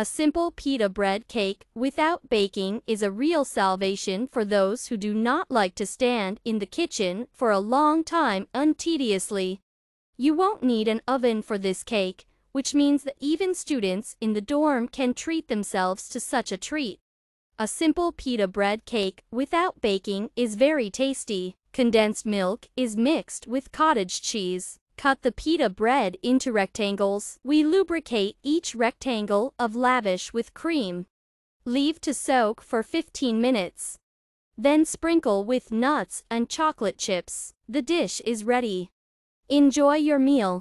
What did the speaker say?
A simple pita bread cake without baking is a real salvation for those who do not like to stand in the kitchen for a long time untediously. You won't need an oven for this cake, which means that even students in the dorm can treat themselves to such a treat. A simple pita bread cake without baking is very tasty. Condensed milk is mixed with cottage cheese. Cut the pita bread into rectangles. We lubricate each rectangle of lavash with cream. Leave to soak for 15 minutes. Then sprinkle with nuts and chocolate chips. The dish is ready. Enjoy your meal.